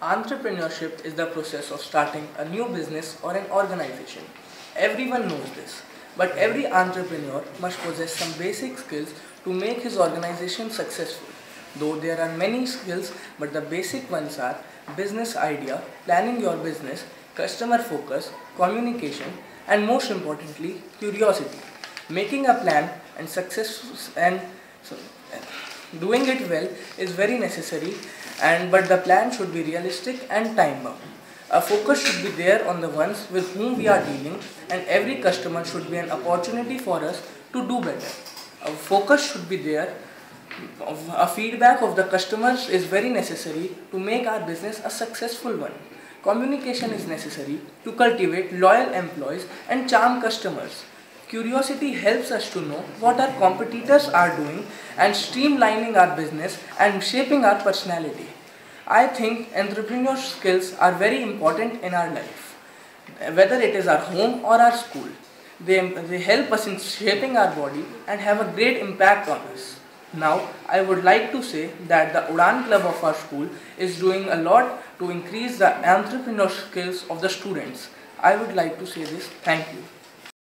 Entrepreneurship is the process of starting a new business or an organization. Everyone knows this, but every entrepreneur must possess some basic skills to make his organization successful. Though there are many skills, but the basic ones are business idea, planning your business, customer focus, communication, and most importantly, curiosity. Making a plan and success and so, doing it well is very necessary and but the plan should be realistic and time bound. A focus should be there on the ones with whom we are dealing and every customer should be an opportunity for us to do better. A focus should be there. A feedback of the customers is very necessary to make our business a successful one. Communication is necessary to cultivate loyal employees and charm customers. Curiosity helps us to know what our competitors are doing and streamlining our business and shaping our personality. I think entrepreneurial skills are very important in our life, whether it is our home or our school. They, they help us in shaping our body and have a great impact on us. Now, I would like to say that the Udaan Club of our school is doing a lot to increase the entrepreneurial skills of the students. I would like to say this. Thank you.